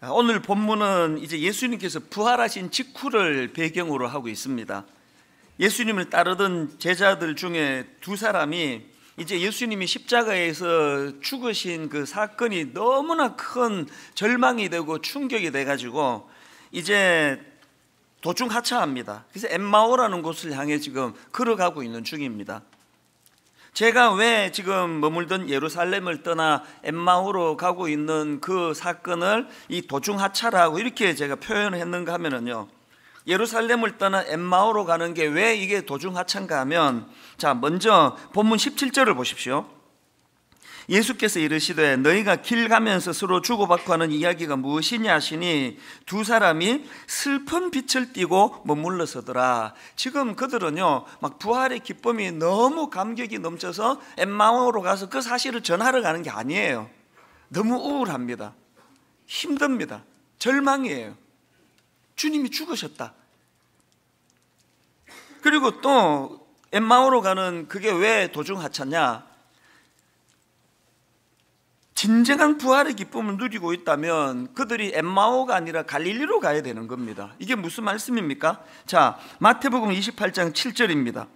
오늘 본문은 이제 예수님께서 부활하신 직후를 배경으로 하고 있습니다. 예수님을 따르던 제자들 중에 두 사람이 이제 예수님이 십자가에서 죽으신 그 사건이 너무나 큰 절망이 되고 충격이 돼 가지고 이제 도중 하차합니다. 그래서 엠마오라는 곳을 향해 지금 걸어가고 있는 중입니다. 제가 왜 지금 머물던 예루살렘을 떠나 엠마오로 가고 있는 그 사건을 이 도중 하차라고 이렇게 제가 표현을 했는가 하면은요. 예루살렘을 떠나 엠마오로 가는 게 왜 이게 도중 하차인가 하면 자, 먼저 본문 17절을 보십시오. 예수께서 이르시되 너희가 길 가면서 서로 주고받고 하는 이야기가 무엇이냐 하시니 두 사람이 슬픈 빛을 띠고 머물러 서더라. 지금 그들은요, 막 부활의 기쁨이 너무 감격이 넘쳐서 엠마오로 가서 그 사실을 전하러 가는 게 아니에요. 너무 우울합니다. 힘듭니다. 절망이에요. 주님이 죽으셨다. 그리고 또 엠마오로 가는 그게 왜 도중 하차냐? 진정한 부활의 기쁨을 누리고 있다면 그들이 엠마오가 아니라 갈릴리로 가야 되는 겁니다. 이게 무슨 말씀입니까? 자, 마태복음 28장 7절입니다.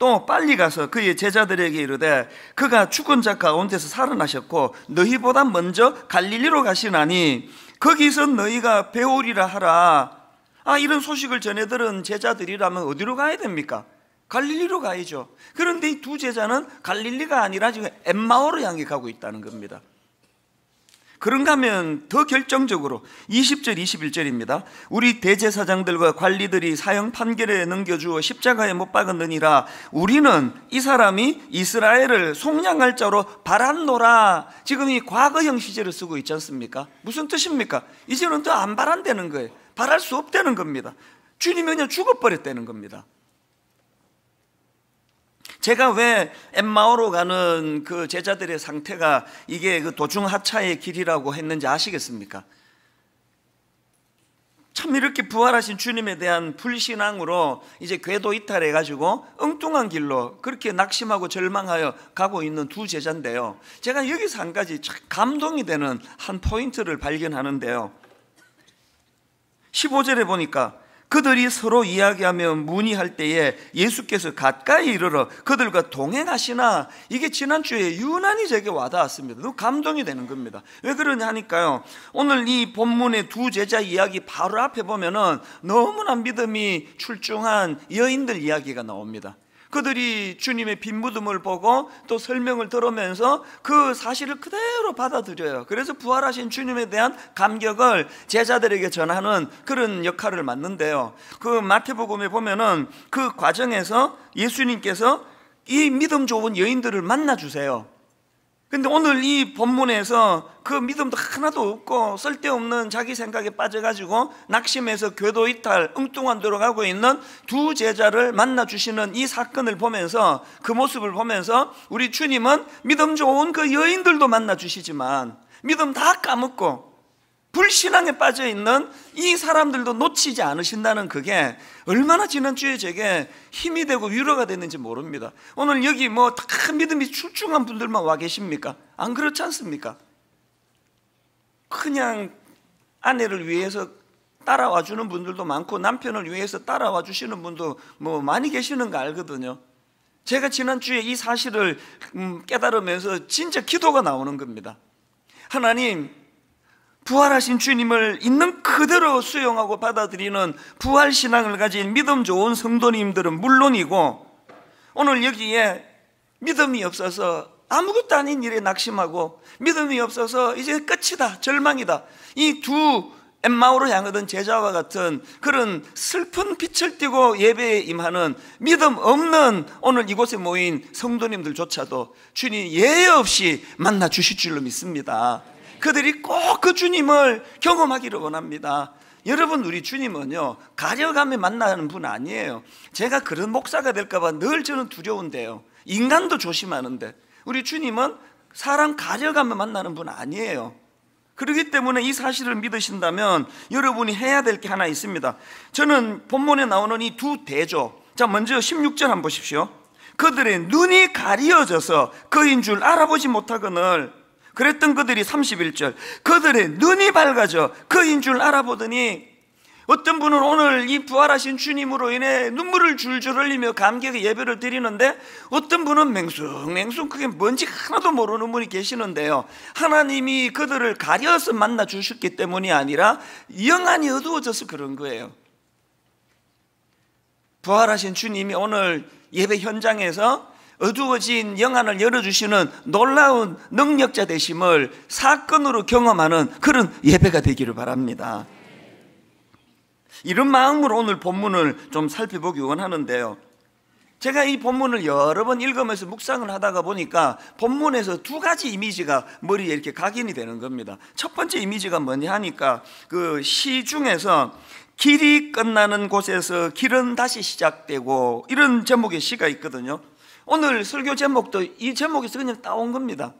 또 빨리 가서 그의 제자들에게 이르되 그가 죽은 자 가운데서 살아나셨고 너희보다 먼저 갈릴리로 가시나니 거기서 너희가 배우리라 하라. 아, 이런 소식을 전해 들은 제자들이라면 어디로 가야 됩니까? 갈릴리로 가야죠. 그런데 이 두 제자는 갈릴리가 아니라 지금 엠마오로 향해 가고 있다는 겁니다. 그런가 하면 더 결정적으로 20절 21절입니다. 우리 대제사장들과 관리들이 사형 판결에 넘겨주어 십자가에 못 박았느니라 우리는 이 사람이 이스라엘을 속량할 자로 바란노라 지금 이 과거형 시제를 쓰고 있지 않습니까? 무슨 뜻입니까? 이제는 더 안 바란다는 거예요. 바랄 수 없다는 겁니다. 그냥 죽어버렸다는 겁니다. 제가 왜 엠마오로 가는 그 제자들의 상태가 이게 그 도중 하차의 길이라고 했는지 아시겠습니까? 참 이렇게 부활하신 주님에 대한 불신앙으로 이제 궤도 이탈해 가지고 엉뚱한 길로 그렇게 낙심하고 절망하여 가고 있는 두 제자인데요. 제가 여기서 한 가지 감동이 되는 한 포인트를 발견하는데요. 15절에 보니까 그들이 서로 이야기하며 문의할 때에 예수께서 가까이 이르러 그들과 동행하시나 이게 지난주에 유난히 제게 와닿았습니다. 너무 감동이 되는 겁니다. 왜 그러냐 하니까요. 오늘 이 본문의 두 제자 이야기 바로 앞에 보면은 너무나 믿음이 출중한 여인들 이야기가 나옵니다. 그들이 주님의 빈무덤을 보고 또 설명을 들으면서 그 사실을 그대로 받아들여요. 그래서 부활하신 주님에 대한 감격을 제자들에게 전하는 그런 역할을 맡는데요. 그 마태복음에 보면은 그 과정에서 예수님께서 이 믿음 좋은 여인들을 만나 주세요. 근데 오늘 이 본문에서 그 믿음도 하나도 없고 쓸데없는 자기 생각에 빠져가지고 낙심해서 궤도 이탈, 엉뚱한 데로 가고 있는 두 제자를 만나 주시는 이 사건을 보면서 그 모습을 보면서 우리 주님은 믿음 좋은 그 여인들도 만나 주시지만 믿음 다 까먹고 불신앙에 빠져 있는 이 사람들도 놓치지 않으신다는 그게 얼마나 지난주에 제게 힘이 되고 위로가 됐는지 모릅니다. 오늘 여기 뭐 다 믿음이 출중한 분들만 와 계십니까? 안 그렇지 않습니까? 그냥 아내를 위해서 따라와 주는 분들도 많고 남편을 위해서 따라와 주시는 분도 뭐 많이 계시는 거 알거든요. 제가 지난주에 이 사실을 음, 깨달으면서 진짜 기도가 나오는 겁니다. 하나님, 부활하신 주님을 있는 그대로 수용하고 받아들이는 부활 신앙을 가진 믿음 좋은 성도님들은 물론이고 오늘 여기에 믿음이 없어서 아무것도 아닌 일에 낙심하고 믿음이 없어서 이제 끝이다 절망이다 이 두 엠마오로 향하던 제자와 같은 그런 슬픈 빛을 띠고 예배에 임하는 믿음 없는 오늘 이곳에 모인 성도님들조차도 주님 예외 없이 만나 주실 줄로 믿습니다. 그들이 꼭 그 주님을 경험하기를 원합니다. 여러분 우리 주님은요 가려가며 만나는 분 아니에요. 제가 그런 목사가 될까봐 늘 저는 두려운데요. 인간도 조심하는데 우리 주님은 사람 가려가며 만나는 분 아니에요. 그렇기 때문에 이 사실을 믿으신다면 여러분이 해야 될 게 하나 있습니다. 저는 본문에 나오는 이 두 대조. 자, 먼저 16절 한번 보십시오. 그들의 눈이 가리어져서 그인 줄 알아보지 못하거늘 그랬던 그들이 31절. 그들의 눈이 밝아져 그인 줄 알아보더니 어떤 분은 오늘 이 부활하신 주님으로 인해 눈물을 줄줄 흘리며 감격의 예배를 드리는데 어떤 분은 맹숭맹숭 그게 뭔지 하나도 모르는 분이 계시는데요. 하나님이 그들을 가려서 만나 주셨기 때문이 아니라 영안이 어두워져서 그런 거예요. 부활하신 주님이 오늘 예배 현장에서 어두워진 영안을 열어주시는 놀라운 능력자 되심을 사건으로 경험하는 그런 예배가 되기를 바랍니다. 이런 마음으로 오늘 본문을 좀 살펴보기 원하는데요. 제가 이 본문을 여러 번 읽으면서 묵상을 하다가 보니까 본문에서 두 가지 이미지가 머리에 이렇게 각인이 되는 겁니다. 첫 번째 이미지가 뭐냐 하니까 그 시 중에서 길이 끝나는 곳에서 길은 다시 시작되고 이런 제목의 시가 있거든요. 오늘 설교 제목도 이 제목에서 그냥 따온 겁니다.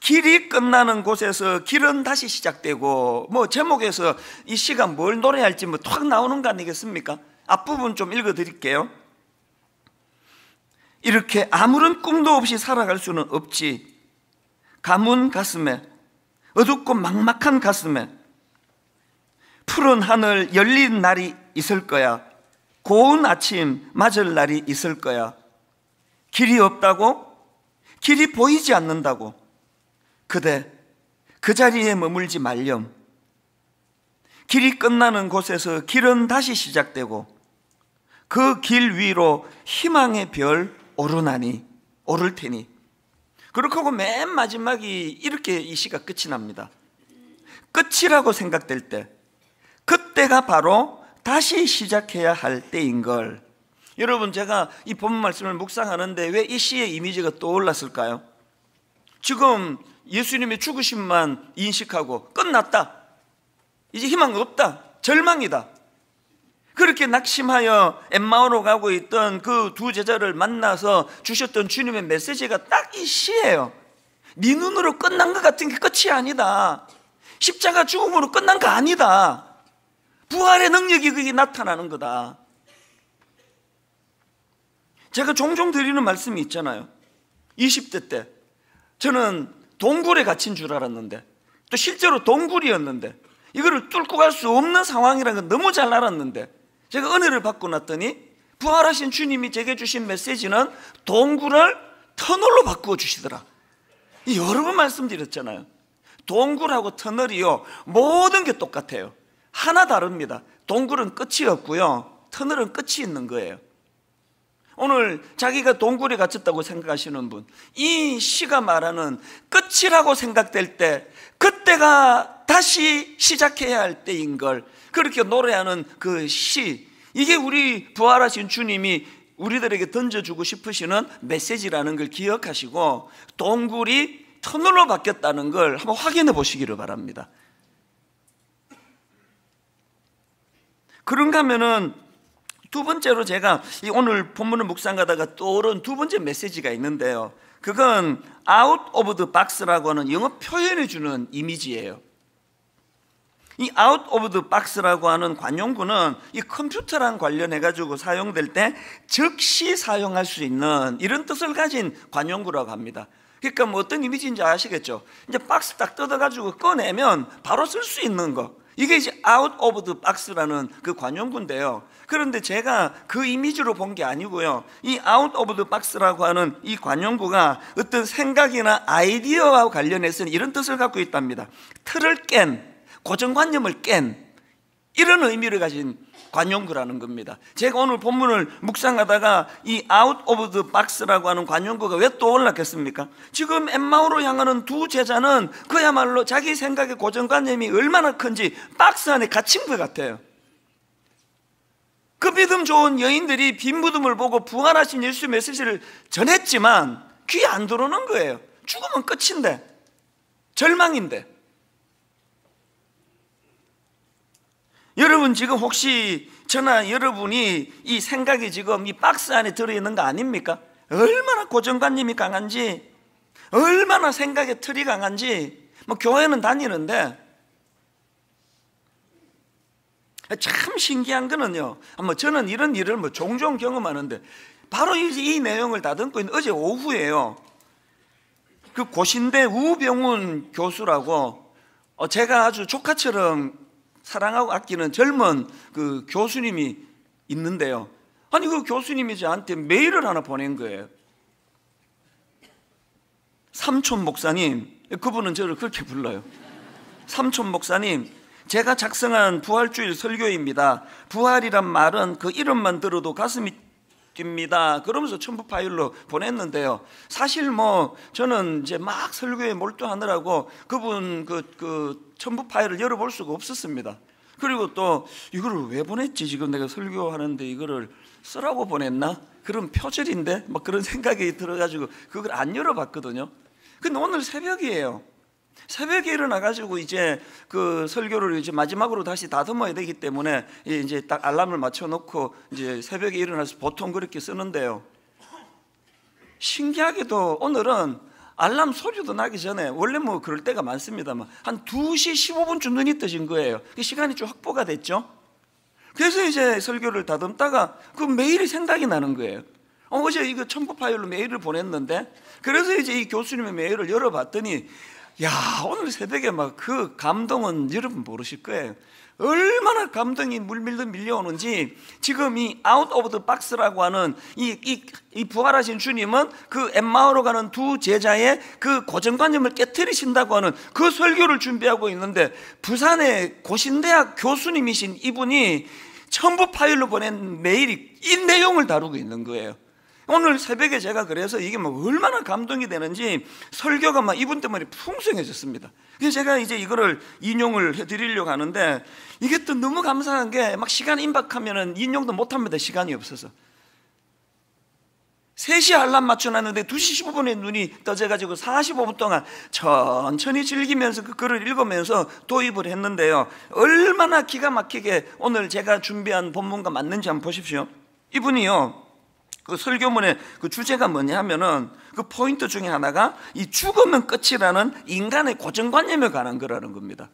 길이 끝나는 곳에서 길은 다시 시작되고 뭐 제목에서 이 시가 뭘 노래할지 뭐 탁 나오는 거 아니겠습니까? 앞부분 좀 읽어 드릴게요. 이렇게 아무런 꿈도 없이 살아갈 수는 없지. 가문 가슴에 어둡고 막막한 가슴에 푸른 하늘 열린 날이 있을 거야. 고운 아침 맞을 날이 있을 거야. 길이 없다고? 길이 보이지 않는다고? 그대 그 자리에 머물지 말렴. 길이 끝나는 곳에서 길은 다시 시작되고 그 길 위로 희망의 별 오르나니 오를 테니 그렇게 하고 맨 마지막이 이렇게 이 시가 끝이 납니다. 끝이라고 생각될 때 그때가 바로 다시 시작해야 할 때인 걸 여러분 제가 이 본문 말씀을 묵상하는데 왜 이 시의 이미지가 떠올랐을까요? 지금 예수님의 죽으심만 인식하고 끝났다. 이제 희망 없다. 절망이다. 그렇게 낙심하여 엠마오로 가고 있던 그 두 제자를 만나서 주셨던 주님의 메시지가 딱 이 시예요. 네 눈으로 끝난 것 같은 게 끝이 아니다. 십자가 죽음으로 끝난 거 아니다. 부활의 능력이 그게 나타나는 거다. 제가 종종 드리는 말씀이 있잖아요. 20대 때 저는 동굴에 갇힌 줄 알았는데 또 실제로 동굴이었는데 이거를 뚫고 갈 수 없는 상황이라는 건 너무 잘 알았는데 제가 은혜를 받고 났더니 부활하신 주님이 제게 주신 메시지는 동굴을 터널로 바꾸어 주시더라. 여러 번 말씀드렸잖아요. 동굴하고 터널이요 모든 게 똑같아요. 하나 다릅니다. 동굴은 끝이 없고요. 터널은 끝이 있는 거예요. 오늘 자기가 동굴에 갇혔다고 생각하시는 분, 이 시가 말하는 끝이라고 생각될 때, 그때가 다시 시작해야 할 때인 걸, 그렇게 노래하는 그 시, 이게 우리 부활하신 주님이 우리들에게 던져주고 싶으시는 메시지라는 걸 기억하시고, 동굴이 터널로 바뀌었다는 걸 한번 확인해 보시기를 바랍니다. 그런가 하면은 두 번째로 제가 오늘 본문을 묵상하다가 떠오른 두 번째 메시지가 있는데요. 그건 out of the box라고 하는 영어 표현해 주는 이미지예요. 이 out of the box라고 하는 관용구는 이 컴퓨터랑 관련해 가지고 사용될 때 즉시 사용할 수 있는 이런 뜻을 가진 관용구라고 합니다. 그러니까 뭐 어떤 이미지인지 아시겠죠? 이제 박스 딱 뜯어 가지고 꺼내면 바로 쓸 수 있는 거. 이게 이제 out of the box라는 그 관용구인데요. 그런데 제가 그 이미지로 본 게 아니고요. 이 out of the box라고 하는 이 관용구가 어떤 생각이나 아이디어와 관련해서는 이런 뜻을 갖고 있답니다. 틀을 깬, 고정관념을 깬, 이런 의미를 가진 관용구라는 겁니다. 제가 오늘 본문을 묵상하다가 이 out of the box라고 하는 관용구가 왜 떠올랐겠습니까? 지금 엠마오로 향하는 두 제자는 그야말로 자기 생각의 고정관념이 얼마나 큰지 박스 안에 갇힌 것 같아요. 그 믿음 좋은 여인들이 빈 무덤을 보고 부활하신 예수 메시지를 전했지만 귀에 안 들어오는 거예요. 죽으면 끝인데, 절망인데. 여러분 지금 혹시 저나 여러분이 이 생각이 지금 이 박스 안에 들어있는 거 아닙니까? 얼마나 고정관념이 강한지, 얼마나 생각의 틀이 강한지, 뭐 교회는 다니는데 참 신기한 거는요. 뭐 저는 이런 일을 뭐 종종 경험하는데 바로 이, 이 내용을 다듬고 있는 어제 오후에요. 그 고신대 우병훈 교수라고 어, 제가 아주 조카처럼 사랑하고 아끼는 젊은 그 교수님이 있는데요. 아니 그 교수님이 저한테 메일을 하나 보낸 거예요. 삼촌 목사님, 그분은 저를 그렇게 불러요. 삼촌 목사님, 제가 작성한 부활주일 설교입니다. 부활이란 말은 그 이름만 들어도 가슴이 뜁니다. 그러면서 첨부 파일로 보냈는데요. 사실 뭐 저는 이제 막 설교에 몰두하느라고 그분 그, 그 첨부 파일을 열어볼 수가 없었습니다. 그리고 또 이거를 왜 보냈지? 지금 내가 설교하는데 이거를 쓰라고 보냈나? 그런 표절인데? 막 그런 생각이 들어가지고 그걸 안 열어봤거든요. 근데 오늘 새벽이에요. 새벽에 일어나 가지고 이제 그 설교를 이제 마지막으로 다시 다듬어야 되기 때문에 이제 딱 알람을 맞춰 놓고 이제 새벽에 일어나서 보통 그렇게 쓰는데요. 신기하게도 오늘은 알람 소리도 나기 전에 원래 뭐 그럴 때가 많습니다만 한 2시 15분쯤 눈이 떠진 거예요. 그 시간이 좀 확보가 됐죠. 그래서 이제 설교를 다듬다가 그 메일이 생각이 나는 거예요. 어제 이거 첨부 파일로 메일을 보냈는데 그래서 이제 이 교수님의 메일을 열어봤더니 야 오늘 새벽에 막 그 감동은 여러분 모르실 거예요. 얼마나 감동이 물밀듯 밀려오는지 지금 이 out of the box라고 하는 이, 이, 이 부활하신 주님은 그 엠마오로 가는 두 제자의 그 고정관념을 깨뜨리신다고 하는 그 설교를 준비하고 있는데 부산의 고신대학 교수님이신 이분이 첨부 파일로 보낸 메일이 이 내용을 다루고 있는 거예요. 오늘 새벽에 제가 그래서 이게 뭐 얼마나 감동이 되는지 설교가 막 이분 때문에 풍성해졌습니다. 그래서 제가 이제 이거를 인용을 해드리려고 하는데 이게 또 너무 감사한 게 막 시간 임박하면은 인용도 못합니다. 시간이 없어서. 3시 알람 맞춰놨는데 2시 15분에 눈이 떠져가지고 45분 동안 천천히 즐기면서 그 글을 읽으면서 도입을 했는데요. 얼마나 기가 막히게 오늘 제가 준비한 본문과 맞는지 한번 보십시오. 이분이요. 그 설교문의 그 주제가 뭐냐 하면은 그 포인트 중에 하나가 이 죽으면 끝이라는 인간의 고정관념에 관한 거라는 겁니다.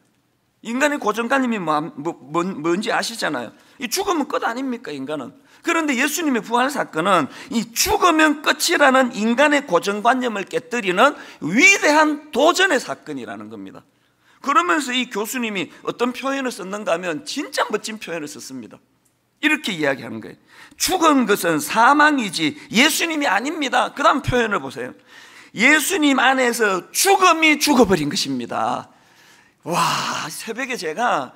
인간의 고정관념이 뭐, 뭐, 뭔지 아시잖아요. 이 죽으면 끝 아닙니까, 인간은? 그런데 예수님의 부활 사건은 이 죽으면 끝이라는 인간의 고정관념을 깨뜨리는 위대한 도전의 사건이라는 겁니다. 그러면서 이 교수님이 어떤 표현을 썼는가 하면 진짜 멋진 표현을 썼습니다. 이렇게 이야기하는 거예요. 죽은 것은 사망이지 예수님이 아닙니다. 그 다음 표현을 보세요. 예수님 안에서 죽음이 죽어버린 것입니다. 와, 새벽에 제가,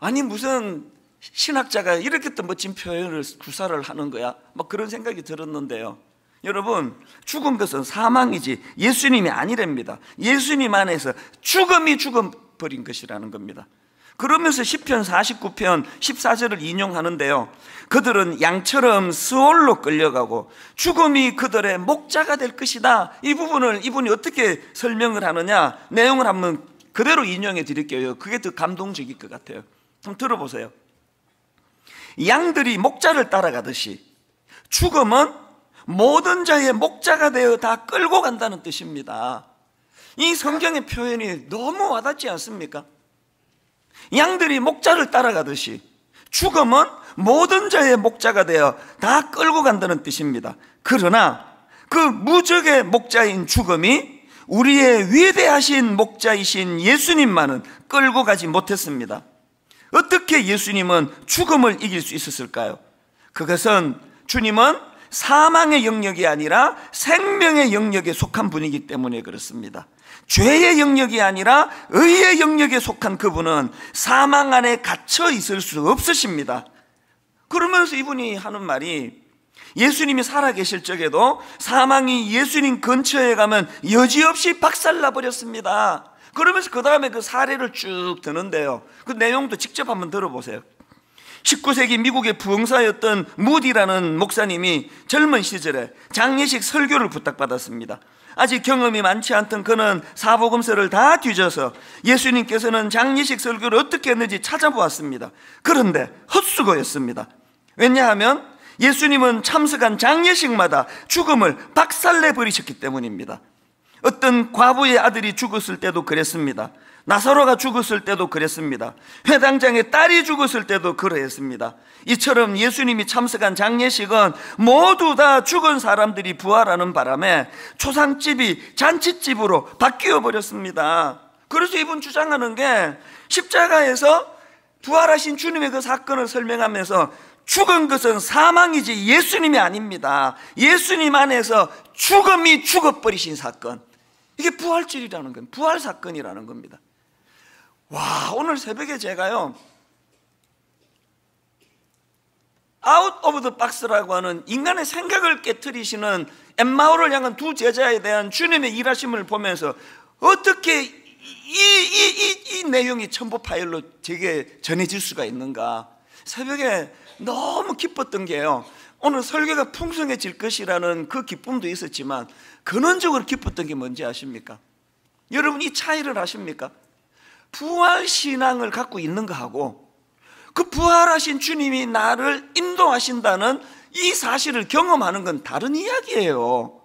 아니, 무슨 신학자가 이렇게 또 멋진 표현을 구사를 하는 거야. 막 그런 생각이 들었는데요. 여러분, 죽은 것은 사망이지 예수님이 아니랍니다. 예수님 안에서 죽음이 죽어버린 것이라는 겁니다. 그러면서 10편 49편 14절을 인용하는데요. 그들은 양처럼 스올로 끌려가고 죽음이 그들의 목자가 될 것이다. 이 부분을 이분이 어떻게 설명을 하느냐 내용을 한번 그대로 인용해 드릴게요. 그게 더 감동적일 것 같아요. 한번 들어보세요. 양들이 목자를 따라가듯이 죽음은 모든 자의 목자가 되어 다 끌고 간다는 뜻입니다. 이 성경의 표현이 너무 와닿지 않습니까? 양들이 목자를 따라가듯이 죽음은 모든 자의 목자가 되어 다 끌고 간다는 뜻입니다. 그러나 그 무적의 목자인 죽음이 우리의 위대하신 목자이신 예수님만은 끌고 가지 못했습니다. 어떻게 예수님은 죽음을 이길 수 있었을까요? 그것은 주님은 사망의 영역이 아니라 생명의 영역에 속한 분이기 때문에 그렇습니다. 죄의 영역이 아니라 의의 영역에 속한 그분은 사망 안에 갇혀 있을 수 없으십니다. 그러면서 이분이 하는 말이 예수님이 살아 계실 적에도 사망이 예수님 근처에 가면 여지없이 박살나 버렸습니다. 그러면서 그 다음에 그 사례를 쭉 드는데요. 그 내용도 직접 한번 들어보세요. 19세기 미국의 부흥사였던 무디라는 목사님이 젊은 시절에 장례식 설교를 부탁받았습니다. 아직 경험이 많지 않던 그는 사복음서를 다 뒤져서 예수님께서는 장례식 설교를 어떻게 했는지 찾아보았습니다. 그런데 헛수고였습니다. 왜냐하면 예수님은 참석한 장례식마다 죽음을 박살내 버리셨기 때문입니다. 어떤 과부의 아들이 죽었을 때도 그랬습니다. 나사로가 죽었을 때도 그랬습니다. 회당장의 딸이 죽었을 때도 그러했습니다. 이처럼 예수님이 참석한 장례식은 모두 다 죽은 사람들이 부활하는 바람에 초상집이 잔치집으로 바뀌어 버렸습니다. 그래서 이분 주장하는 게 십자가에서 부활하신 주님의 그 사건을 설명하면서 죽은 것은 사망이지 예수님이 아닙니다. 예수님 안에서 죽음이 죽어버리신 사건. 이게 부활절이라는 겁니다. 부활 사건이라는 겁니다. 와, 오늘 새벽에 제가요. out of the box라고 하는 인간의 생각을 깨뜨리시는 엠마오를 향한 두 제자에 대한 주님의 일하심을 보면서 어떻게 이, 이, 이, 이 내용이 첨부 파일로 제게 전해질 수가 있는가. 새벽에 너무 기뻤던 게요. 오늘 설교가 풍성해질 것이라는 그 기쁨도 있었지만 근원적으로 기뻤던 게 뭔지 아십니까? 여러분 이 차이를 아십니까? 부활 신앙을 갖고 있는 거하고 그 부활하신 주님이 나를 인도하신다는 이 사실을 경험하는 건 다른 이야기예요.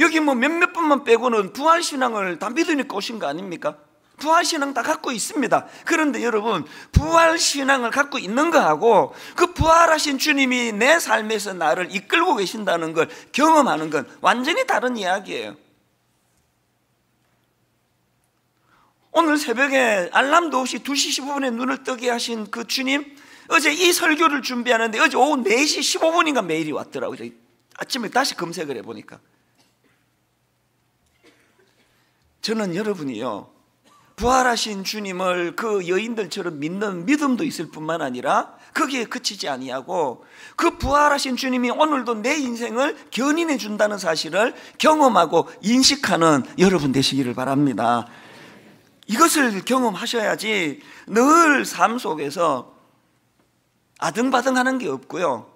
여기 뭐 몇몇 분만 빼고는 부활 신앙을 다 믿으니까 오신 거 아닙니까? 부활 신앙 다 갖고 있습니다. 그런데 여러분, 부활 신앙을 갖고 있는 거하고 그 부활하신 주님이 내 삶에서 나를 이끌고 계신다는 걸 경험하는 건 완전히 다른 이야기예요. 오늘 새벽에 알람도 없이 2시 15분에 눈을 뜨게 하신 그 주님, 어제 이 설교를 준비하는데 어제 오후 4시 15분인가 메일이 왔더라고요. 아침에 다시 검색을 해보니까. 저는 여러분이요, 부활하신 주님을 그 여인들처럼 믿는 믿음도 있을 뿐만 아니라 거기에 그치지 아니하고 그 부활하신 주님이 오늘도 내 인생을 견인해 준다는 사실을 경험하고 인식하는 여러분 되시기를 바랍니다. 이것을 경험하셔야지 늘 삶 속에서 아등바등하는 게 없고요.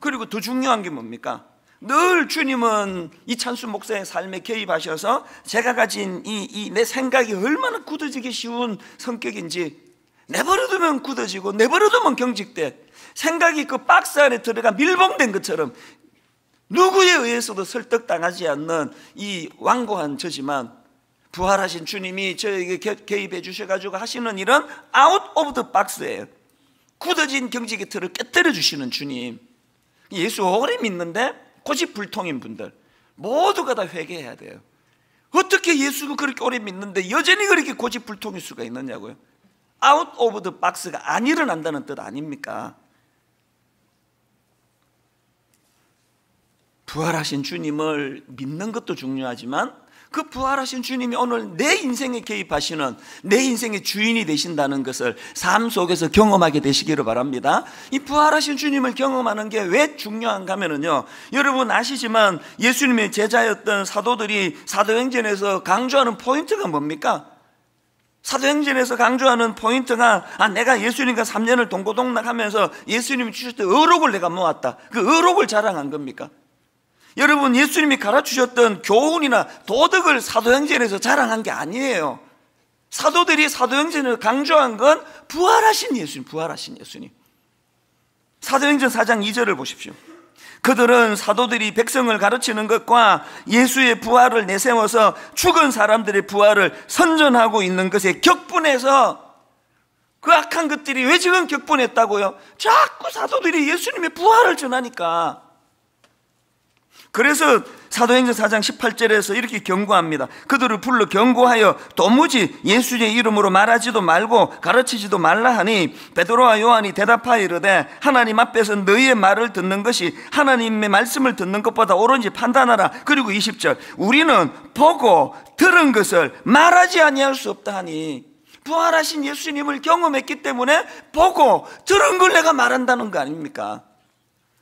그리고 더 중요한 게 뭡니까? 늘 주님은 이찬수 목사의 삶에 개입하셔서 제가 가진 이 이 내 생각이 얼마나 굳어지기 쉬운 성격인지 내버려두면 굳어지고 내버려두면 경직돼 생각이 그 박스 안에 들어가 밀봉된 것처럼 누구에 의해서도 설득당하지 않는 이 완고한 저지만 부활하신 주님이 저에게 개입해 주셔가지고 하시는 일은 out of the box예요. 굳어진 경직의 틀을 깨뜨려 주시는 주님. 예수 오래 믿는데 고집불통인 분들 모두가 다 회개해야 돼요. 어떻게 예수가 그렇게 오래 믿는데 여전히 그렇게 고집불통일 수가 있느냐고요? out of the box가 안 일어난다는 뜻 아닙니까? 부활하신 주님을 믿는 것도 중요하지만 그 부활하신 주님이 오늘 내 인생에 개입하시는 내 인생의 주인이 되신다는 것을 삶 속에서 경험하게 되시기를 바랍니다. 이 부활하신 주님을 경험하는 게 왜 중요한가 하면요. 여러분 아시지만 예수님의 제자였던 사도들이 사도행전에서 강조하는 포인트가 뭡니까? 사도행전에서 강조하는 포인트가 아 내가 예수님과 3년을 동고동락하면서 예수님이 주셨던 어록을 내가 모았다. 그 어록을 자랑한 겁니까? 여러분 예수님이 가르치셨던 교훈이나 도덕을 사도행전에서 자랑한 게 아니에요. 사도들이 사도행전을 강조한 건 부활하신 예수님, 부활하신 예수님. 사도행전 4장 2절을 보십시오. 그들은 사도들이 백성을 가르치는 것과 예수의 부활을 내세워서 죽은 사람들의 부활을 선전하고 있는 것에 격분해서 그 악한 것들이 왜 지금 격분했다고요? 자꾸 사도들이 예수님의 부활을 전하니까 그래서 사도행전 4장 18절에서 이렇게 경고합니다. 그들을 불러 경고하여 도무지 예수의 이름으로 말하지도 말고 가르치지도 말라 하니 베드로와 요한이 대답하여 이르되 하나님 앞에서 너희의 말을 듣는 것이 하나님의 말씀을 듣는 것보다 옳은지 판단하라. 그리고 20절 우리는 보고 들은 것을 말하지 아니할 수 없다 하니 부활하신 예수님을 경험했기 때문에 보고 들은 걸 내가 말한다는 거 아닙니까?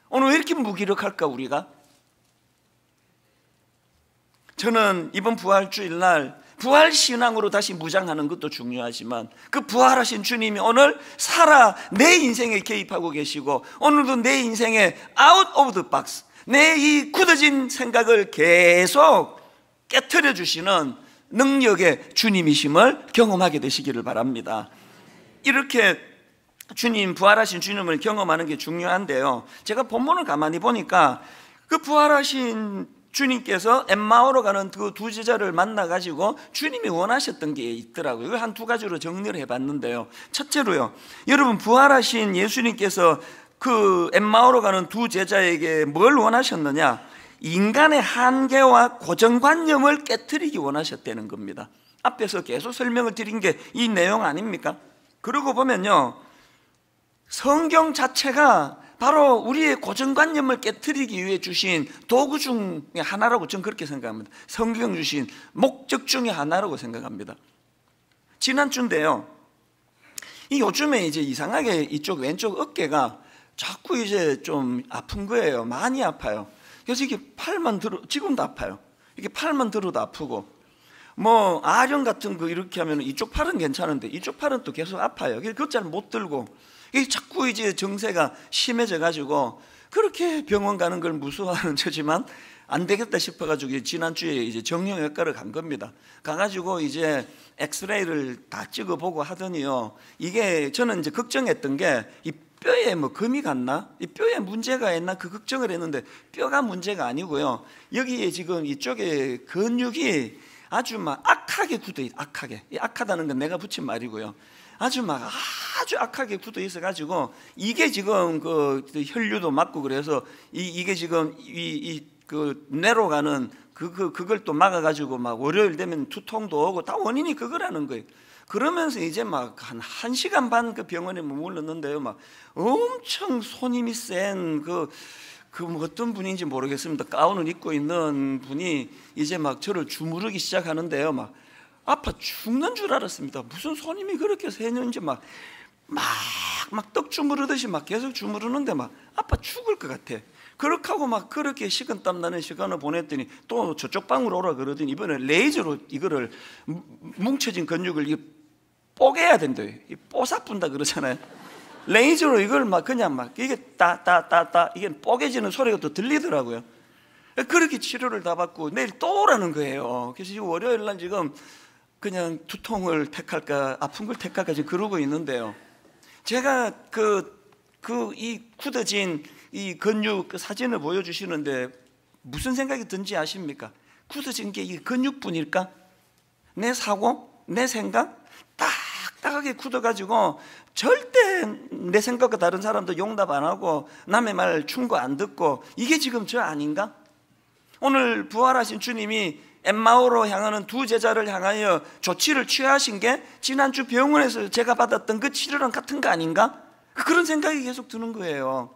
오늘 왜 이렇게 무기력할까 우리가? 저는 이번 부활주일 날 부활 신앙으로 다시 무장하는 것도 중요하지만 그 부활하신 주님이 오늘 살아 내 인생에 개입하고 계시고 오늘도 내 인생에 out of the box 내 이 굳어진 생각을 계속 깨뜨려 주시는 능력의 주님이심을 경험하게 되시기를 바랍니다. 이렇게 주님 부활하신 주님을 경험하는 게 중요한데요. 제가 본문을 가만히 보니까 그 부활하신 주님께서 엠마오로 가는 그 두 제자를 만나 가지고 주님이 원하셨던 게 있더라고요. 이걸 한두 가지로 정리를 해 봤는데요. 첫째로요, 여러분 부활하신 예수님께서 그 엠마오로 가는 두 제자에게 뭘 원하셨느냐? 인간의 한계와 고정관념을 깨뜨리기 원하셨다는 겁니다. 앞에서 계속 설명을 드린 게 이 내용 아닙니까? 그러고 보면요, 성경 자체가 바로 우리의 고정관념을 깨뜨리기 위해 주신 도구 중에 하나라고 저는 그렇게 생각합니다. 성경 주신 목적 중에 하나라고 생각합니다. 지난주인데요. 이 요즘에 이제 이상하게 이쪽 왼쪽 어깨가 자꾸 이제 좀 아픈 거예요. 많이 아파요. 그래서 이게 팔만 들어 지금도 아파요. 이게 팔만 들어도 아프고 뭐 아령 같은 거 이렇게 하면 이쪽 팔은 괜찮은데 이쪽 팔은 또 계속 아파요. 그걸 잘못 들고 이게 자꾸 이제 정세가 심해져 가지고 그렇게 병원 가는 걸 무서워하는 저지만 안 되겠다 싶어 가지고 지난주에 이제 정형외과를 간 겁니다. 가 가지고 이제 엑스레이를 다 찍어 보고 하더니요. 이게 저는 이제 걱정했던 게이 뼈에 뭐 금이 갔나? 이 뼈에 문제가 있나? 그 걱정을 했는데 뼈가 문제가 아니고요. 여기에 지금 이쪽에 근육이 아주 막 악하게 굳어 있, 악하게. 이 악하다는 건 내가 붙인 말이고요. 아주 막 아주 악하게 굳어 있어 가지고 이게 지금 그 혈류도 막고 그래서 이 이게 지금 이그 뇌로 가는 그, 그 그걸 또 막아 가지고 막 월요일 되면 두통도 오고 다 원인이 그거라는 거예요. 그러면서 이제 막 한 1시간 반 그 병원에 머물렀는데요. 막 엄청 손님이 센그 그뭐 어떤 분인지 모르겠습니다. 가운을 입고 있는 분이 이제 막 저를 주무르기 시작하는데요. 막 아파 죽는 줄 알았습니다. 무슨 손님이 그렇게 세는지 막 막 막 떡 주무르듯이 막 계속 주무르는데 막 아파 죽을 것 같아. 그렇게 하고 막 그렇게 식은땀 나는 시간을 보냈더니 또 저쪽 방으로 오라 그러더니 이번에 레이저로 이거를 뭉쳐진 근육을 이 뽀개야 된대요. 이 뽀사푼다 그러잖아요. 레이저로 이걸 막 그냥 막 이게 따따따따 이게 뽀개지는 소리가 또 들리더라고요. 그렇게 치료를 다 받고 내일 또 오라는 거예요. 그래서 지금 월요일 날 지금 그냥 두통을 택할까 아픈 걸 택할까 지금 그러고 있는데요. 제가 그 그 이 굳어진 이 근육 그 사진을 보여주시는데 무슨 생각이 든지 아십니까? 굳어진 게 이 근육뿐일까? 내 사고, 내 생각 딱딱하게 굳어가지고 절대 내 생각과 다른 사람도 용납 안 하고 남의 말 충고 안 듣고 이게 지금 저 아닌가? 오늘 부활하신 주님이 엠마오로 향하는 두 제자를 향하여 조치를 취하신 게 지난주 병원에서 제가 받았던 그 치료랑 같은 거 아닌가? 그런 생각이 계속 드는 거예요.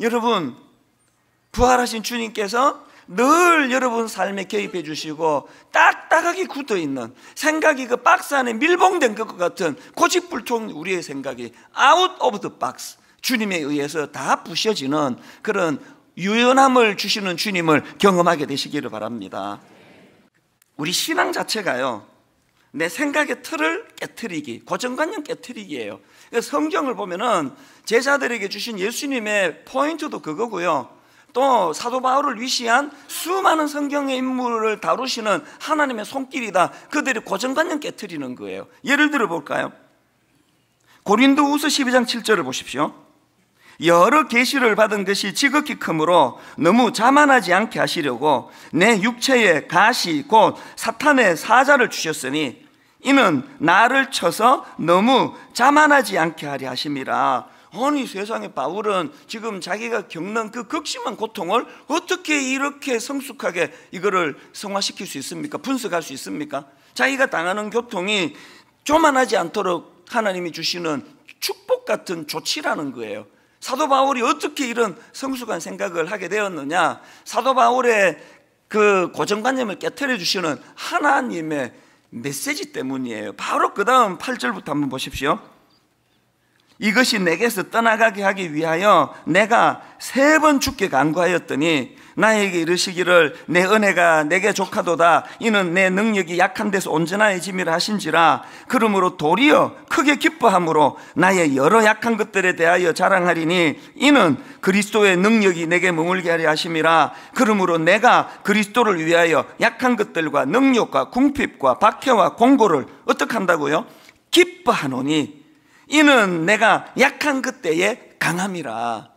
여러분, 부활하신 주님께서 늘 여러분 삶에 개입해 주시고 딱딱하게 굳어 있는 생각이 그 박스 안에 밀봉된 것 같은 고집불통 우리의 생각이 out of the box 주님에 의해서 다 부셔지는 그런 유연함을 주시는 주님을 경험하게 되시기를 바랍니다. 우리 신앙 자체가요, 내 생각의 틀을 깨뜨리기, 고정관념 깨뜨리기예요. 성경을 보면은 제자들에게 주신 예수님의 포인트도 그거고요. 또 사도 바울을 위시한 수많은 성경의 인물을 다루시는 하나님의 손길이다. 그들이 고정관념 깨뜨리는 거예요. 예를 들어 볼까요? 고린도후서 12장 7절을 보십시오. 여러 계시를 받은 것이 지극히 크므로 너무 자만하지 않게 하시려고 내 육체에 가시 곧 사탄의 사자를 주셨으니 이는 나를 쳐서 너무 자만하지 않게 하심이라 아니 세상에 바울은 지금 자기가 겪는 그 극심한 고통을 어떻게 이렇게 성숙하게 이거를 성화시킬 수 있습니까? 분석할 수 있습니까? 자기가 당하는 고통이 조만하지 않도록 하나님이 주시는 축복 같은 조치라는 거예요. 사도 바울이 어떻게 이런 성숙한 생각을 하게 되었느냐? 사도 바울의 그 고정관념을 깨뜨려 주시는 하나님의 메시지 때문이에요. 바로 그 다음 8절부터 한번 보십시오. 이것이 내게서 떠나가게 하기 위하여 내가 세 번 죽게 간구하였더니 나에게 이르시기를 내 은혜가 내게 족하도다. 이는 내 능력이 약한 데서 온전하여짐이라 하신지라. 그러므로 도리어 크게 기뻐함으로 나의 여러 약한 것들에 대하여 자랑하리니 이는 그리스도의 능력이 내게 머물게 하려 하심이라. 그러므로 내가 그리스도를 위하여 약한 것들과 능력과 궁핍과 박해와 공고를 어떻게 한다고요? 기뻐하노니 이는 내가 약한 그때에 강함이라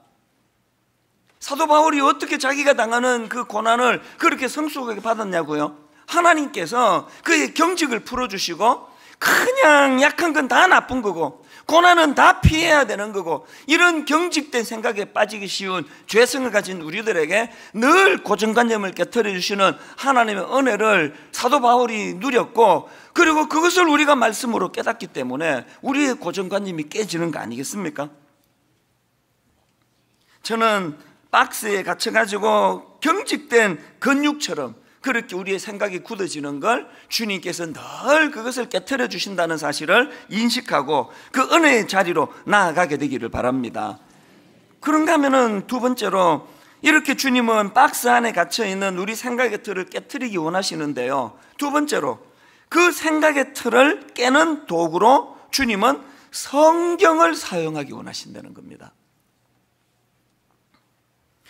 사도 바울이 어떻게 자기가 당하는 그 고난을 그렇게 성숙하게 받았냐고요? 하나님께서 그의 경직을 풀어주시고 그냥 약한 건 다 나쁜 거고 고난은 다 피해야 되는 거고 이런 경직된 생각에 빠지기 쉬운 죄성을 가진 우리들에게 늘 고정관념을 깨뜨려 주시는 하나님의 은혜를 사도 바울이 누렸고 그리고 그것을 우리가 말씀으로 깨닫기 때문에 우리의 고정관념이 깨지는 거 아니겠습니까? 저는 박스에 갇혀가지고 경직된 근육처럼 그렇게 우리의 생각이 굳어지는 걸 주님께서 늘 그것을 깨뜨려 주신다는 사실을 인식하고 그 은혜의 자리로 나아가게 되기를 바랍니다. 그런가 하면은 두 번째로 이렇게 주님은 박스 안에 갇혀 있는 우리 생각의 틀을 깨뜨리기 원하시는데요. 두 번째로 그 생각의 틀을 깨는 도구로 주님은 성경을 사용하기 원하신다는 겁니다.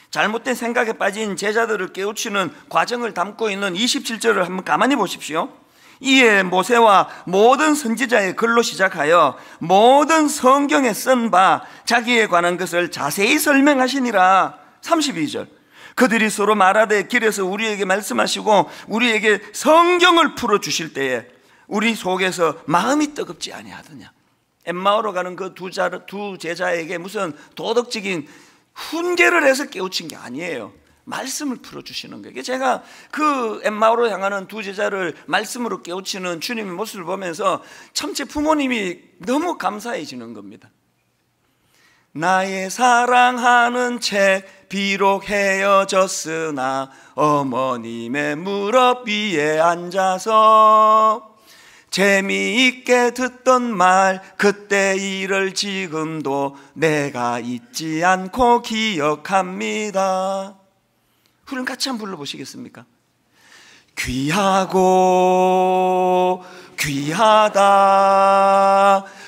잘못된 생각에 빠진 제자들을 깨우치는 과정을 담고 있는 27절을 한번 가만히 보십시오. 이에 모세와 모든 선지자의 글로 시작하여 모든 성경에 쓴 바 자기에 관한 것을 자세히 설명하시니라. 32절. 그들이 서로 말하되 길에서 우리에게 말씀하시고 우리에게 성경을 풀어 주실 때에 우리 속에서 마음이 뜨겁지 아니하더냐. 엠마오로 가는 그 두 제자에게 무슨 도덕적인 훈계를 해서 깨우친 게 아니에요. 말씀을 풀어주시는 거예요. 제가 그 엠마오로 향하는 두 제자를 말씀으로 깨우치는 주님의 모습을 보면서 참 제 부모님이 너무 감사해지는 겁니다. 나의 사랑하는 채 비록 헤어졌으나 어머님의 무릎 위에 앉아서 재미있게 듣던 말 그때 일을 지금도 내가 잊지 않고 기억합니다 후렴 같이 한번 불러보시겠습니까? 귀하고 귀하다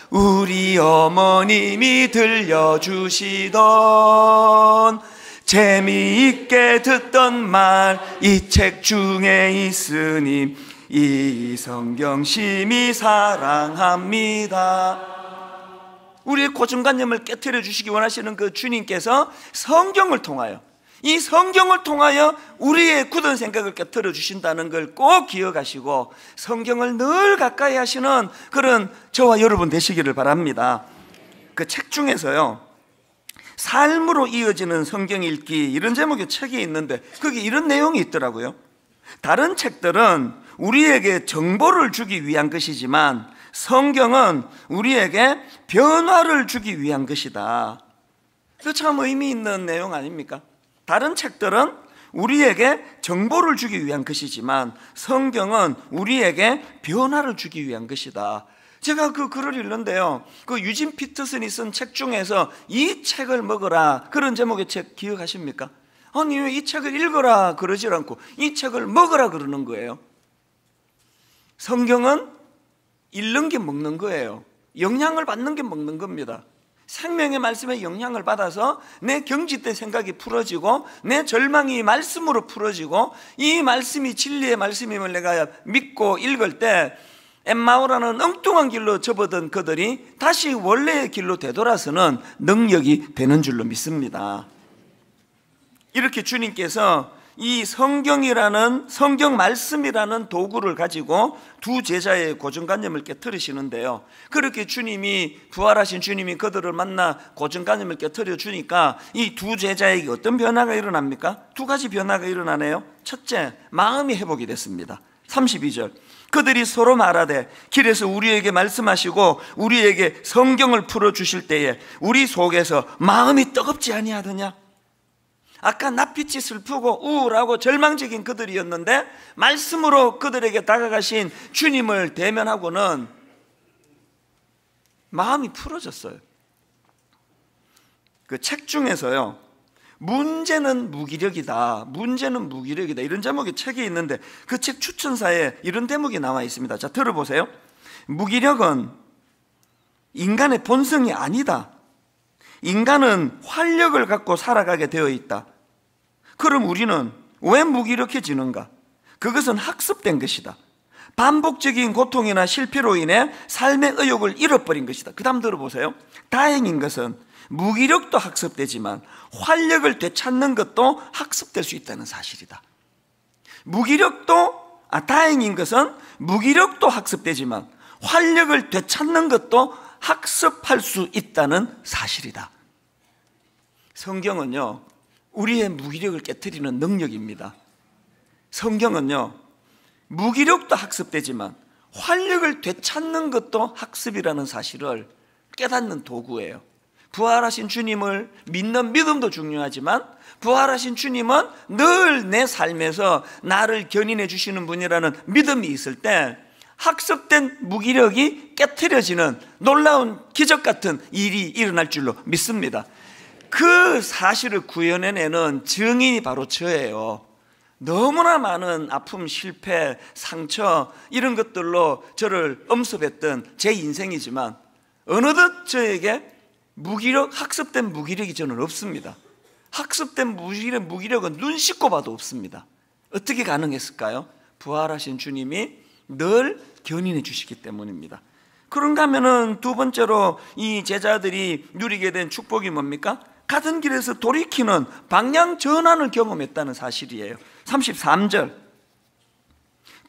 우리 어머님이 들려주시던 재미있게 듣던 말 이 책 중에 있으니 이 성경 심히 사랑합니다. 우리의 고정관념을 깨뜨려 주시기 원하시는 그 주님께서 성경을 통하여 이 성경을 통하여 우리의 굳은 생각을 깨뜨려 주신다는 걸 꼭 기억하시고 성경을 늘 가까이 하시는 그런 저와 여러분 되시기를 바랍니다. 그 책 중에서요. 삶으로 이어지는 성경 읽기 이런 제목의 책이 있는데 거기 이런 내용이 있더라고요. 다른 책들은 우리에게 정보를 주기 위한 것이지만 성경은 우리에게 변화를 주기 위한 것이다. 참 의미 있는 내용 아닙니까? 다른 책들은 우리에게 정보를 주기 위한 것이지만 성경은 우리에게 변화를 주기 위한 것이다. 제가 그 글을 읽는데요. 그 유진 피터슨이 쓴 책 중에서 이 책을 먹어라. 그런 제목의 책 기억하십니까? 아니, 왜 이 책을 읽어라 그러질 않고 이 책을 먹어라 그러는 거예요. 성경은 읽는 게 먹는 거예요. 영향을 받는 게 먹는 겁니다. 생명의 말씀에 영향을 받아서 내 경직된 생각이 풀어지고 내 절망이 말씀으로 풀어지고 이 말씀이 진리의 말씀임을 내가 믿고 읽을 때 엠마오라는 엉뚱한 길로 접어든 그들이 다시 원래의 길로 되돌아서는 능력이 되는 줄로 믿습니다. 이렇게 주님께서 이 성경이라는 성경 말씀이라는 도구를 가지고 두 제자의 고정관념을 깨뜨리시는데요. 그렇게 주님이 부활하신 주님이 그들을 만나 고정관념을 깨뜨려 주니까 이 두 제자에게 어떤 변화가 일어납니까? 두 가지 변화가 일어나네요. 첫째, 마음이 회복이 됐습니다. 32절. 그들이 서로 말하되 길에서 우리에게 말씀하시고 우리에게 성경을 풀어 주실 때에 우리 속에서 마음이 뜨겁지 아니하더냐? 아까 낯빛이 슬프고 우울하고 절망적인 그들이었는데 말씀으로 그들에게 다가가신 주님을 대면하고는 마음이 풀어졌어요. 그 책 중에서요. 문제는 무기력이다. 문제는 무기력이다. 이런 제목의 책이 있는데 그 책 추천사에 이런 대목이 나와 있습니다. 자, 들어보세요. 무기력은 인간의 본성이 아니다. 인간은 활력을 갖고 살아가게 되어 있다. 그럼 우리는 왜 무기력해지는가? 그것은 학습된 것이다. 반복적인 고통이나 실패로 인해 삶의 의욕을 잃어버린 것이다. 그 다음 들어보세요. 다행인 것은 무기력도 학습되지만 활력을 되찾는 것도 학습될 수 있다는 사실이다. 무기력도 아 다행인 것은 무기력도 학습되지만 활력을 되찾는 것도 학습할 수 있다는 사실이다. 성경은요, 우리의 무기력을 깨뜨리는 능력입니다. 성경은요, 무기력도 학습되지만 활력을 되찾는 것도 학습이라는 사실을 깨닫는 도구예요. 부활하신 주님을 믿는 믿음도 중요하지만 부활하신 주님은 늘 내 삶에서 나를 견인해 주시는 분이라는 믿음이 있을 때 학습된 무기력이 깨뜨려지는 놀라운 기적 같은 일이 일어날 줄로 믿습니다. 그 사실을 구현해내는 증인이 바로 저예요. 너무나 많은 아픔, 실패, 상처 이런 것들로 저를 엄습했던 제 인생이지만 어느덧 저에게 무기력, 학습된 무기력이 저는 없습니다. 학습된 무기력, 무기력은 눈 씻고 봐도 없습니다. 어떻게 가능했을까요? 부활하신 주님이 늘 견인해 주시기 때문입니다. 그런가 하면은 두 번째로 이 제자들이 누리게 된 축복이 뭡니까? 가던 길에서 돌이키는 방향 전환을 경험했다는 사실이에요. 33절.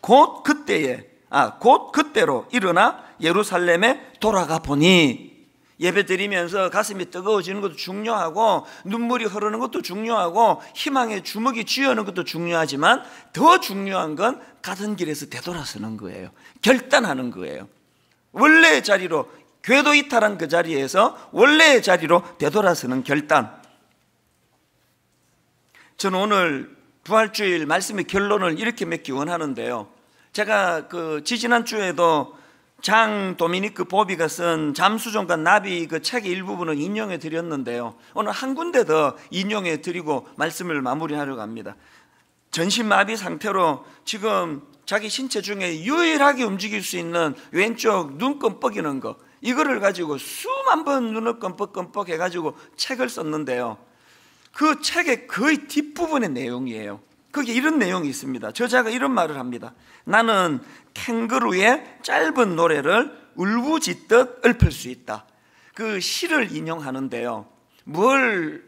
곧 그때에, 아, 곧 그때로 일어나 예루살렘에 돌아가 보니 예배 드리면서 가슴이 뜨거워지는 것도 중요하고 눈물이 흐르는 것도 중요하고 희망의 주먹이 쥐어는 것도 중요하지만 더 중요한 건 가던 길에서 되돌아서는 거예요. 결단하는 거예요. 원래의 자리로 궤도 이탈한 그 자리에서 원래의 자리로 되돌아서는 결단. 저는 오늘 부활주일 말씀의 결론을 이렇게 맺기 원하는데요. 제가 그 지지난 주에도 장 도미니크 보비가 쓴 잠수종과 나비 그 책의 일부분을 인용해 드렸는데요. 오늘 한 군데 더 인용해 드리고 말씀을 마무리하려고 합니다. 전신마비 상태로 지금 자기 신체 중에 유일하게 움직일 수 있는 왼쪽 눈 껌뻑이는 거 이거를 가지고 수만 번 눈을 껌뻑껌뻑 해가지고 책을 썼는데요. 그 책의 거의 뒷부분의 내용이에요. 거기 이런 내용이 있습니다. 저자가 이런 말을 합니다. 나는 캥거루의 짧은 노래를 울부짖듯 읊을 수 있다. 그 시를 인용하는데요. 뭘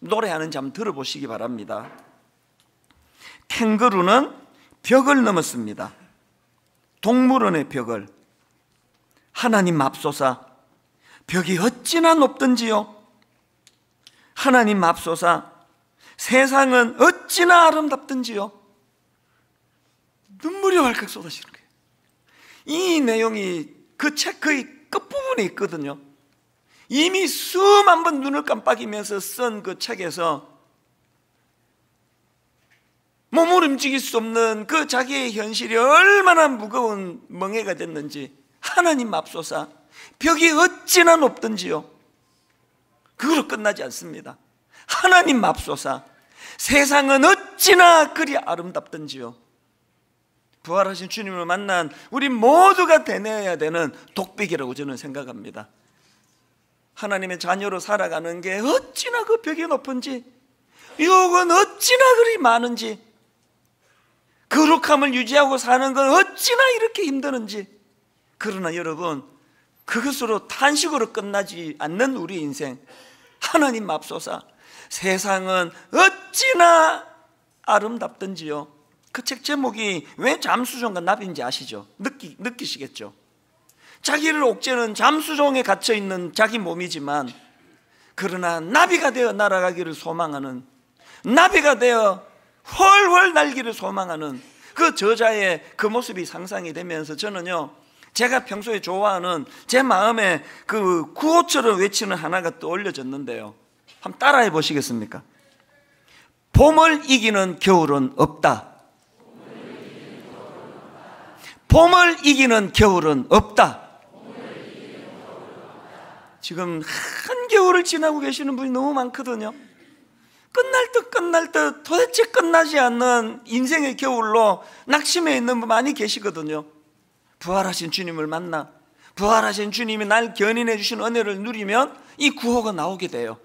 노래하는지 한번 들어보시기 바랍니다. 캥거루는 벽을 넘었습니다. 동물원의 벽을. 하나님 맙소사 벽이 어찌나 높든지요 하나님 맙소사 세상은 어찌 나 아름답든지요? 눈물이 왈칵 쏟아지는 거예요. 이 내용이 그책 거의 끝부분에 있거든요. 이미 수만 번 눈을 깜빡이면서 쓴 그 책에서 몸을 움직일 수 없는 그 자기의 현실이 얼마나 무거운 멍해가 됐는지 하나님 맙소사 벽이 어찌나 높든지요? 그걸로 끝나지 않습니다. 하나님 맙소사 세상은 어찌나 그리 아름답든지요. 부활하신 주님을 만난 우리 모두가 되내야 되는 독백이라고 저는 생각합니다. 하나님의 자녀로 살아가는 게 어찌나 그 벽이 높은지 유혹은 어찌나 그리 많은지 거룩함을 유지하고 사는 건 어찌나 이렇게 힘드는지. 그러나 여러분 그것으로 탄식으로 끝나지 않는 우리 인생 하나님 맙소사 세상은 어찌나 아름답든지요 그 책 제목이 왜 잠수종과 나비인지 아시죠? 느끼, 느끼시겠죠? 자기를 옥죄는 잠수종에 갇혀있는 자기 몸이지만 그러나 나비가 되어 날아가기를 소망하는 나비가 되어 훨훨 날기를 소망하는 그 저자의 그 모습이 상상이 되면서 저는요 제가 평소에 좋아하는 제 마음에 그 구호처럼 외치는 하나가 떠올려졌는데요. 한번 따라해 보시겠습니까? 봄을 이기는 겨울은 없다. 봄을 이기는 겨울은 없다. 지금 한겨울을 지나고 계시는 분이 너무 많거든요. 끝날 듯 끝날 듯 도대체 끝나지 않는 인생의 겨울로 낙심해 있는 분 많이 계시거든요. 부활하신 주님을 만나 부활하신 주님이 날 견인해 주신 은혜를 누리면 이 구호가 나오게 돼요.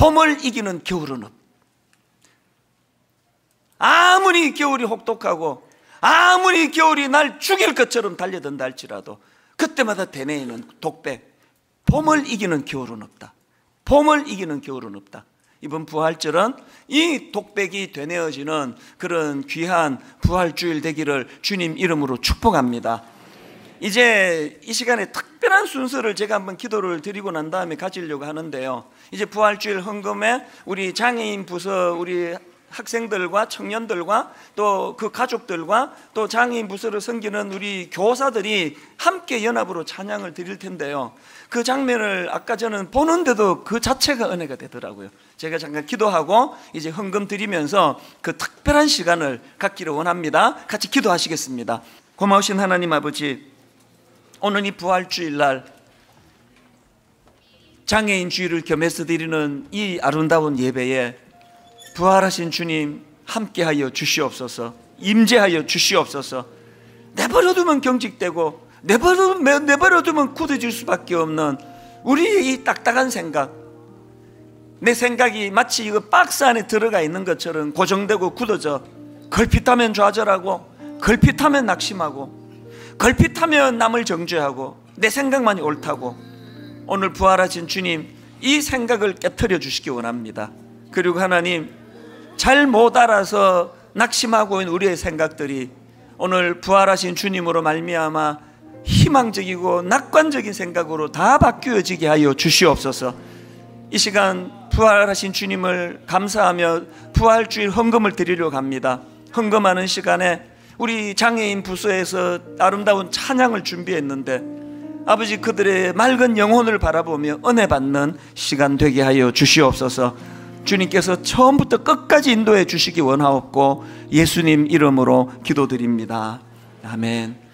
봄을 이기는 겨울은 없. 아무리 겨울이 혹독하고 아무리 겨울이 날 죽일 것처럼 달려든다 할지라도 그때마다 되뇌이는 독백 봄을 이기는 겨울은 없다. 봄을 이기는 겨울은 없다. 이번 부활절은 이 독백이 되뇌어지는 그런 귀한 부활주일 되기를 주님 이름으로 축복합니다. 이제 이 시간에 특별한 순서를 제가 한번 기도를 드리고 난 다음에 가지려고 하는데요. 이제 부활주일 헌금에 우리 장애인 부서 우리 학생들과 청년들과 또 그 가족들과 또 장애인 부서를 섬기는 우리 교사들이 함께 연합으로 찬양을 드릴 텐데요. 그 장면을 아까 저는 보는데도 그 자체가 은혜가 되더라고요. 제가 잠깐 기도하고 이제 헌금 드리면서 그 특별한 시간을 갖기를 원합니다. 같이 기도하시겠습니다. 고마우신 하나님 아버지, 오늘 이 부활주일 날 장애인 주일을 겸해서 드리는 이 아름다운 예배에 부활하신 주님 함께하여 주시옵소서 임재하여 주시옵소서. 내버려두면 경직되고 내버려두면, 내버려두면 굳어질 수밖에 없는 우리의 이 딱딱한 생각. 내 생각이 마치 이거 박스 안에 들어가 있는 것처럼 고정되고 굳어져. 걸핏하면 좌절하고 걸핏하면 낙심하고 걸핏하면 남을 정죄하고 내 생각만이 옳다고 오늘 부활하신 주님 이 생각을 깨뜨려 주시기 원합니다 그리고 하나님 잘 못 알아서 낙심하고 있는 우리의 생각들이 오늘 부활하신 주님으로 말미암아 희망적이고 낙관적인 생각으로 다 바뀌어지게 하여 주시옵소서 이 시간 부활하신 주님을 감사하며 부활주일 헌금을 드리려 갑니다. 헌금하는 시간에 우리 장애인 부서에서 아름다운 찬양을 준비했는데 아버지 그들의 맑은 영혼을 바라보며 은혜 받는 시간 되게 하여 주시옵소서. 주님께서 처음부터 끝까지 인도해 주시기 원하옵고 예수님 이름으로 기도드립니다. 아멘.